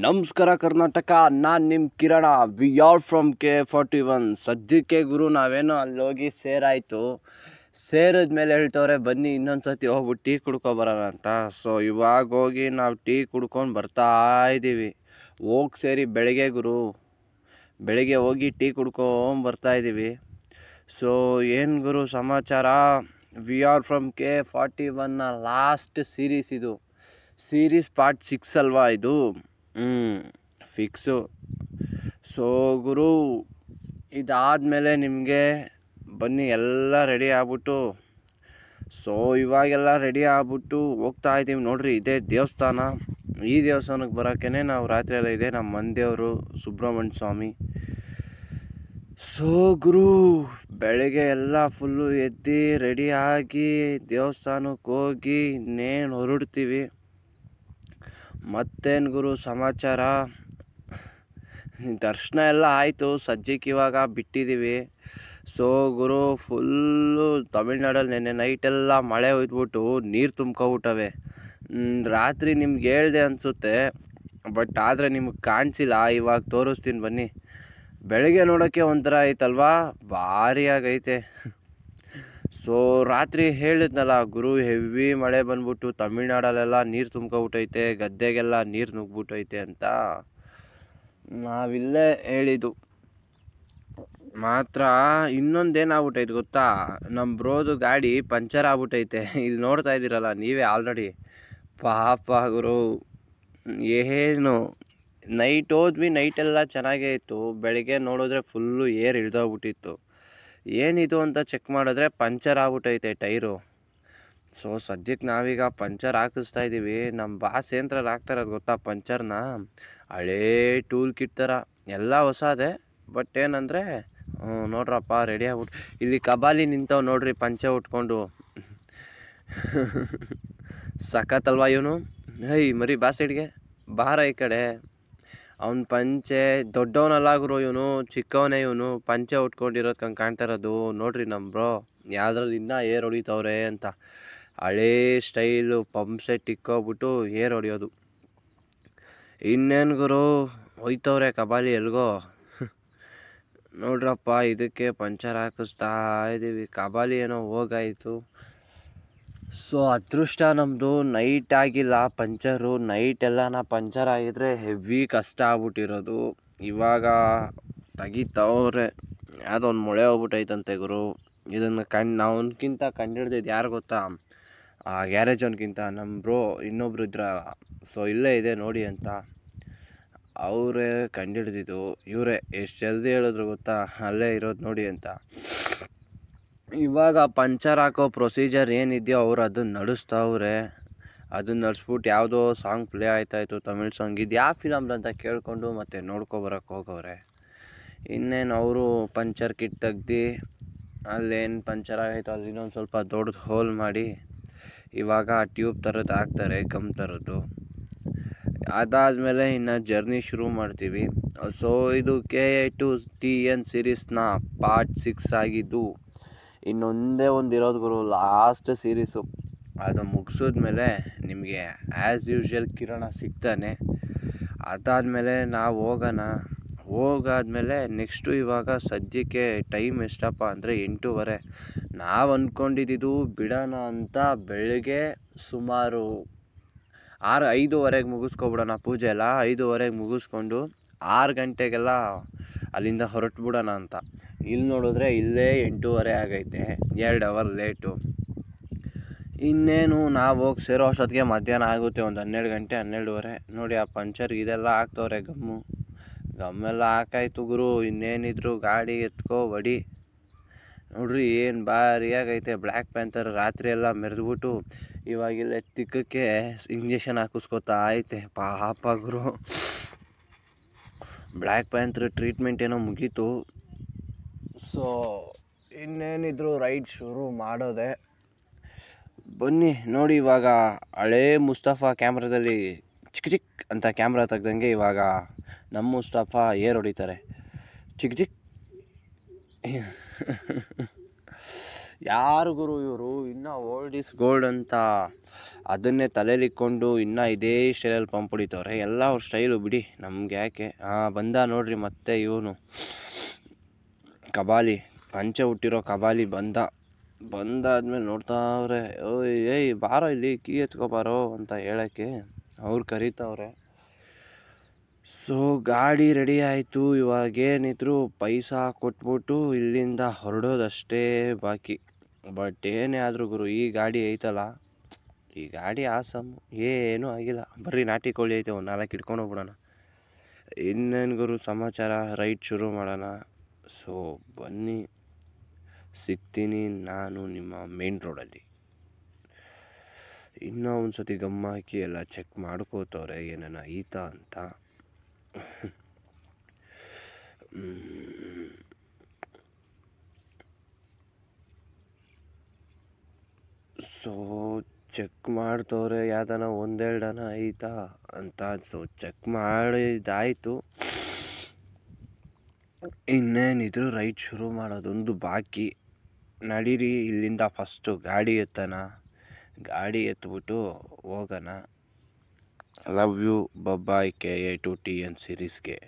ನಮಸ್ಕಾರ ಕರ್ನಾಟಕ, ನಾನು ನಿಮ್ಮ Kiran. We are from K forty one ಸದ್ಯಕ್ಕೆ ಗುರು, ನಾವೇನೋ ಅಲ್ಲಿ ಹೋಗಿ ಸೇರಾಯಿತು. ಸೇರಿದ ಮೇಲೆ ಹೇಳ್ತವ್ರೆ, ಬನ್ನಿ ಇನ್ನೊಂದು ಸತಿ ಹೋಗ್ಬಿಟ್ಟು ಟೀ ಕುಡ್ಕೊ ಬರೋಣ ಅಂತ. ಸೊ ಇವಾಗ ಹೋಗಿ ನಾವು ಟೀ ಕುಡ್ಕೊಂಡು ಬರ್ತಾ ಇದ್ದೀವಿ ಹೋಗಿ ಸೇರಿ ಬೆಳಗ್ಗೆ ಗುರು. ಬೆಳಗ್ಗೆ ಹೋಗಿ ಟೀ ಕುಡ್ಕೊಂಡು ಬರ್ತಾ ಇದ್ದೀವಿ ಸೊ ಏನು ಗುರು ಸಮಾಚಾರ? We are from K forty ಒನ್ನ last series ಇದು. ಸೀರೀಸ್ ಪಾರ್ಟ್ ಸಿಕ್ಸ್ ಅಲ್ವಾ ಇದು? ಫಿಕ್ಸು ಸೊ ಗುರು, ಇದಾದಮೇಲೆ ನಿಮಗೆ ಬನ್ನಿ, ಎಲ್ಲ ರೆಡಿ ಆಗ್ಬಿಟ್ಟು. ಸೊ ಇವಾಗೆಲ್ಲ ರೆಡಿ ಆಗ್ಬಿಟ್ಟು ಹೋಗ್ತಾ ಇದ್ದೀವಿ. ನೋಡ್ರಿ, ಇದೇ ದೇವಸ್ಥಾನ. ಈ ದೇವಸ್ಥಾನಕ್ಕೆ ಬರೋಕ್ಕೇ ನಾವು ರಾತ್ರಿ ಎಲ್ಲ ಇದೆ ನಮ್ಮ ಮಂದಿಯವರು, ಸುಬ್ರಹ್ಮಣ್ಯ ಸ್ವಾಮಿ. ಸೊ ಗುರು, ಬೆಳಗ್ಗೆ ಎಲ್ಲ ಫುಲ್ಲು ಎದ್ದು ರೆಡಿ ಆಗಿ ದೇವಸ್ಥಾನಕ್ಕೆ ಹೋಗಿ ಇನ್ನೇನು ಹೊರಡ್ತೀವಿ. ಮತ್ತೇನು ಗುರು ಸಮಾಚಾರ? ದರ್ಶನ ಎಲ್ಲ ಆಯಿತು. ಸದ್ಯಕ್ಕೆ ಇವಾಗ ಬಿಟ್ಟಿದ್ದೀವಿ ಸೊ ಗುರು ಫುಲ್ಲು ತಮಿಳ್ನಾಡಲ್ಲಿ ನೆನ್ನೆ ನೈಟೆಲ್ಲ ಮಳೆ ಹೋಯ್ತುಬಿಟ್ಟು ನೀರು ತುಂಬ್ಕೊಬಿಟ್ಟವೆ. ರಾತ್ರಿ ನಿಮ್ಗೆ ಹೇಳ್ದೆ ಅನಿಸುತ್ತೆ ಬಟ್ ಆದರೆ ನಿಮಗೆ ಕಾಣಿಸಿಲ್ಲ. ಇವಾಗ ತೋರಿಸ್ತೀನಿ ಬನ್ನಿ. ಬೆಳಗ್ಗೆ ನೋಡೋಕ್ಕೆ ಒಂಥರ ಆಯ್ತಲ್ವಾ? ಭಾರಿ ಆಗೈತೆ. ಸೊ ರಾತ್ರಿ ಹೇಳಿದ್ನಲ್ಲ, ಗುರು ಹೆವಿ ಮಳೆ ಬಂದ್ಬಿಟ್ಟು ತಮಿಳ್ನಾಡಲ್ಲೆಲ್ಲ ನೀರು ತುಂಬ್ಕೊಬಿಟ್ಟೈತೆ, ಗದ್ದೆಗೆಲ್ಲ ನೀರು ನುಗ್ಬಿಟ್ಟೈತೆ ಅಂತ. ನಾವಿಲ್ಲೇ ಹೇಳಿದ್ದು. ಮಾತ್ರ ಇನ್ನೊಂದೇನಾಗ್ಬಿಟ್ಟೈತೆ ಗೊತ್ತಾ? ನಮ್ಮ ಬ್ರೋದು ಗಾಡಿ ಪಂಚರ್ ಆಗ್ಬಿಟ್ಟೈತೆ. ಇಲ್ಲಿ ನೋಡ್ತಾ ಇದ್ದೀರಲ್ಲ, ನೀವೇ ಆಲ್ರೆಡಿ ಪಾಪ ಗುರು, ಏನು? ನೈಟ್ ಹೋದ್ವಿ ನೈಟೆಲ್ಲ ಚೆನ್ನಾಗೇ ಇತ್ತು. ಬೆಳಗ್ಗೆ ನೋಡಿದ್ರೆ ಫುಲ್ಲು ಏರ್ ಇಳ್ದೋಗ್ಬಿಟ್ಟಿತ್ತು. ಏನಿದು ಅಂತ ಚೆಕ್ ಮಾಡಿದ್ರೆ ಪಂಚರ್ ಆಗ್ಬಿಟ್ಟೈತೆ ಟೈರು ಸೊ ಸದ್ಯಕ್ಕೆ ನಾವೀಗ ಪಂಚರ್ ಹಾಕಿಸ್ತಾ ಇದ್ದೀವಿ ನಮ್ಮ ಬಾಸ್ ಏನ್ರಲ್ಲಿ ಹಾಕ್ತಾರದು ಗೊತ್ತಾ ಪಂಚರ್ನ ಹಳೇ ಟೂಲ್ ಕಿಟ್ ಥರ ಎಲ್ಲ ಹೊಸದೇ ಬಟ್ ಏನಂದರೆ ನೋಡ್ರಪ್ಪ ರೆಡಿ ಆಗ್ಬಿಟ್ಟು ಇಲ್ಲಿ ಕಬಾಲಿ ನಿಂತವ್ ನೋಡ್ರಿ ಪಂಚೆ ಉಟ್ಕೊಂಡು. ಸಖತ್ತಲ್ವಾ ಇವನು? ಹೈ ಮರಿ ಬಾಸ್ ಸೈಡ್ಗೆ ಬಾರ ಈ ಕಡೆ. ಅವ್ನ ಪಂಚೆ ದೊಡ್ಡವನಲ್ಲ ಗುರು ಇವನು, ಚಿಕ್ಕವನೇ ಇವನು, ಪಂಚೆ ಉಟ್ಕೊಂಡಿರೋದು ಕಂಗೆ ಕಾಣ್ತಾ ಇರೋದು. ನೋಡ್ರಿ ನಮ್ಮ ಬ್ರೋ, ಯಾವ್ದ್ರಲ್ಲಿ ಇನ್ನೂ ಏರ್ ಹೊಡಿತವ್ರೆ ಅಂತ. ಹಳೇ ಸ್ಟೈಲು, ಪಂಪ್ ಸೆಟ್ ಇಕ್ಕೋಗ್ಬಿಟ್ಟು ಏರ್ ಹೊಡಿಯೋದು. ಇನ್ನೇನು ಗುರು, ಹೋಯ್ತವ್ರೆ ಕಬಾಲಿ ಎಲ್ಗೋ. ನೋಡ್ರಪ್ಪ, ಇದಕ್ಕೆ ಪಂಚರ್ ಹಾಕಿಸ್ತಾ ಇದ್ದೀವಿ ಕಬಾಲಿ ಏನೋ ಹೋಗಾಯಿತು. ಸೊ ಅದೃಷ್ಟ ನಮ್ಮದು ನೈಟ್ ಆಗಿಲ್ಲ, ಪಂಚರು ನೈಟ್ ಎಲ್ಲನ ಪಂಚರ್ ಆಗಿದ್ರೆ ಹೆವಿ ಕಷ್ಟ ಆಗ್ಬಿಟ್ಟಿರೋದು. ಇವಾಗ ತೆಗಿತವ್ರೆ ಯಾವುದೋ ಒಂದು ಮೊಳೆ ಹೋಗ್ಬಿಟ್ಟೈತಂತೆ ಗುರು. ಇದನ್ನು ಕಣ್ ಅವನಕ್ಕಿಂತ ಕಂಡಿಡ್ದಿದ್ದು ಯಾರು ಗೊತ್ತಾ? ಆ ಗ್ಯಾರೇಜ್ ಅವನ್ಕಿಂತ ನಮ್ಮ ಬ್ರೋ ಇನ್ನೊಬ್ರು ಇದ್ರಲ್ಲ. ಸೊ ಇಲ್ಲೇ ಇದೆ ನೋಡಿ ಅಂತ. ಅವರೇ ಕಂಡಿಡ್ದಿದ್ದು, ಇವರೇ ಎಷ್ಟು ಜಲ್ದಿ ಹೇಳಿದ್ರು ಗೊತ್ತಾ? ಅಲ್ಲೇ ಇರೋದು ನೋಡಿ ಅಂತ. ಇವಾಗ ಪಂಚರ್ ಹಾಕೋ ಪ್ರೊಸೀಜರ್ ಏನಿದೆಯೋ ಅವ್ರು ಅದನ್ನ ನಡೆಸ್ತವ್ರೆ. ಅದನ್ನ ನಡೆಸ್ಬಿಟ್ಟು ಯಾವುದೋ ಸಾಂಗ್ ಪ್ಲೇ ಆಯ್ತಾಯಿತ್ತು ತಮಿಳ್ ಸಾಂಗ್. ಇದು ಯಾವ ಫಿಲಮ್ದು ಅಂತ ಕೇಳಿಕೊಂಡು ಮತ್ತೆ ನೋಡ್ಕೊಬರಕ್ಕೆ ಹೋಗವ್ರೆ. ಇನ್ನೇನು ಅವರು ಪಂಚರ್ ಕಿಟ್ ತೆಗ್ದು, ಅಲ್ಲೇನು ಪಂಚರ್ ಆಗೈತೋ ಅಲ್ಲಿ ಇನ್ನೊಂದು ಸ್ವಲ್ಪ ದೊಡ್ಡದು ಹೋಲ್ ಮಾಡಿ, ಇವಾಗ ಟ್ಯೂಬ್ ಥರದ್ದು ಹಾಕ್ತಾರೆ, ಗಮ್ ಥರದ್ದು ಅದಾದಮೇಲೆ ಇನ್ನು ಜರ್ನಿ ಶುರು ಮಾಡ್ತೀವಿ. ಸೊ ಇದು K A to T N ಸಿರೀಸ್ನ part six ಆಗಿದ್ದು. ಇನ್ನೊಂದೇ ಒಂದು ಇರೋದು ಗುರು ಲಾಸ್ಟ್ ಸೀರೀಸು ಅದು ಮುಗಿಸಿದ್ಮೇಲೆ ನಿಮಗೆ ಆ್ಯಸ್ ಯೂಶ್ವಲ್ ಕಿರಣ ಸಿಗ್ತಾನೆ. ಅದಾದಮೇಲೆ ನಾವು ಹೋಗೋಣ. ಹೋಗಾದಮೇಲೆ ನೆಕ್ಸ್ಟು ಇವಾಗ ಸದ್ಯಕ್ಕೆ ಟೈಮ್ ಎಷ್ಟಪ್ಪ ಅಂದರೆ ಎಂಟೂವರೆ. ನಾವು ಅಂದ್ಕೊಂಡಿದ್ದು ಬಿಡೋಣ ಅಂತ ಬೆಳಗ್ಗೆ ಸುಮಾರು ಆರು, ಐದೂವರೆಗೆ ಮುಗಿಸ್ಕೊಬಿಡೋಣ ಪೂಜೆ ಎಲ್ಲ. ಐದೂವರೆಗೆ ಮುಗಿಸ್ಕೊಂಡು ಆರು ಗಂಟೆಗೆಲ್ಲ ಅಲ್ಲಿಂದ ಹೊರಟು ಬಿಡೋಣ ಅಂತ. ಇಲ್ಲಿ ನೋಡಿದ್ರೆ ಇಲ್ಲೇ ಎಂಟೂವರೆ ಆಗೈತೆ. ಎರಡು ಅವರ್ ಲೇಟು ಇನ್ನೇನು, ನಾವು ಹೋಗಿ ಸೇರೋ ಅಷ್ಟೊತ್ತಿಗೆ ಮಧ್ಯಾಹ್ನ ಆಗುತ್ತೆ, ಒಂದು ಹನ್ನೆರಡು ಗಂಟೆ, ಹನ್ನೆರಡುವರೆ. ನೋಡಿ ಆ ಪಂಚರ್ಗೆ ಇದೆಲ್ಲ ಹಾಕ್ತವ್ರೆ ಗಮ್ಮು. ಗಮ್ಮೆಲ್ಲ ಹಾಕಾಯ್ತು ಗುರು. ಇನ್ನೇನಿದ್ರು ಗಾಡಿ ಎತ್ಕೋ, ಬಡಿ. ನೋಡ್ರಿ, ಏನು ಭಾರಿಯಾಗೈತೆ. ಬ್ಲ್ಯಾಕ್ ಪ್ಯಾಂಥರ್ ರಾತ್ರಿ ಎಲ್ಲ ಮೆರೆದ್ಬಿಟ್ಟು ಇವಾಗಿಲ್ಲ ತಿಕ್ಕಕ್ಕೆ ಇಂಜೆಕ್ಷನ್ ಹಾಕಿಸ್ಕೊತಾ ಐತೆ. ಪಾಪ ಗುರು. ಬ್ಲ್ಯಾಕ್ ಪ್ಯಾಂತ್ರ್ ಟ್ರೀಟ್ಮೆಂಟ್ ಏನೋ ಮುಗೀತು. ಸೊ ಇನ್ನೇನಿದ್ರು ರೈಡ್ ಶುರು ಮಾಡೋದೆ. ಬನ್ನಿ, ನೋಡಿ ಇವಾಗ ಹಳೇ ಮುಸ್ತಫಾ ಕ್ಯಾಮ್ರಾದಲ್ಲಿ ಚಿಕ್ಕ ಚಿಕ್ಕ ಅಂತ ಕ್ಯಾಮ್ರಾ ತೆಗ್ದಂಗೆ ಇವಾಗ ನಮ್ಮ ಮುಸ್ತಫಾ ಏರ್ ಹೊಡಿತಾರೆ. ಚಿಕ್ಕ ಚಿಕ್ಕ ಯಾರು ಗುರು ಇವರು? ಇನ್ನೂ ಓಲ್ಡ್ ಇಸ್ ಗೋಲ್ಡ್ ಅಂತ ಅದನ್ನೇ ತಲೆಲಿಕ್ಕೊಂಡು ಇನ್ನೂ ಇದೇ ಸ್ಟೈಲಲ್ಲಿ ಪಂಪ್ ಹೊಡಿತವ್ರೆ. ಎಲ್ಲ ಅವ್ರ ಸ್ಟೈಲು ಬಿಡಿ. ನಮ್ಗೆ ಯಾಕೆ? ಹಾಂ ಬಂದ ನೋಡ್ರಿ ಮತ್ತೆ ಇವನು. ಕಬಾಲಿ. ಪಂಚೆ ಹುಟ್ಟಿರೋ ಕಬಾಲಿ ಬಂದ. ಬಂದಾದ್ಮೇಲೆ ನೋಡ್ತಾವ್ರೆ, ಓಯ್, ಏಯ್, ಬಾರೋ ಇಲ್ಲಿ, ಕೀ ಎತ್ಕೊಬಾರೋ ಅಂತ ಹೇಳೋಕ್ಕೆ ಅವ್ರು ಕರೀತಾವ್ರೆ. ಸೊ ಗಾಡಿ ರೆಡಿ ಆಯಿತು. ಇವಾಗೇನಿದ್ರು ಪೈಸಾ ಕೊಟ್ಬಿಟ್ಟು ಇಲ್ಲಿಂದ ಹೊರಡೋದಷ್ಟೇ ಬಾಕಿ. ಬಟ್ ಏನೇ ಆದರೂ ಗುರು, ಈ ಗಾಡಿ ಐತಲ್ಲ? ಈ ಗಾಡಿ ಆಸಮ್ ಏನೂ ಆಗಿಲ್ಲ. ಬರೀ ನಾಟಿ ಕೋಳಿ ಐತೆ, ಒಂದು ನಾಲ್ಕು ಇಟ್ಕೊಂಡು ಹೋಗ್ಬಿಡೋಣ. ಇನ್ನೇನು ಗುರು, ಸಮಾಚಾರ? ರೈಟ್ ಶುರು ಮಾಡೋಣ. ಸೊ ಬನ್ನಿ. ಸಿಗ್ತೀನಿ ನಾನು ನಿಮ್ಮ ಮೇನ್ ರೋಡಲ್ಲಿ ಇನ್ನೂ ಒಂದು ಸತಿ ಗಮ್ಮ ಹಾಕಿ ಎಲ್ಲ ಚೆಕ್ ಮಾಡ್ಕೋತವ್ರೆ, ಏನೇನ ಐತಾ ಅಂತ. ಸೊ ಚೆಕ್ ಮಾಡ್ತವ್ರೆ, ಯಾವ್ದನ ಒಂದೆರಡನ ಐತಾ ಅಂತ ಸೊ ಚೆಕ್ ಮಾಡಿದಾಯಿತು. ಇನ್ನೇನಿದ್ರು ರೈಡ್ ಶುರು ಮಾಡೋದೊಂದು ಬಾಕಿ. ನಡೀರಿ, ಇಲ್ಲಿಂದ ಫಸ್ಟು ಗಾಡಿ ಎತ್ತನ ಗಾಡಿ ಎತ್ಬಿಟ್ಟು ಹೋಗೋಣ. Love you ಬಬ್ಬಾಯ್ K A to T N ಸೀರೀಸ್ಗೆ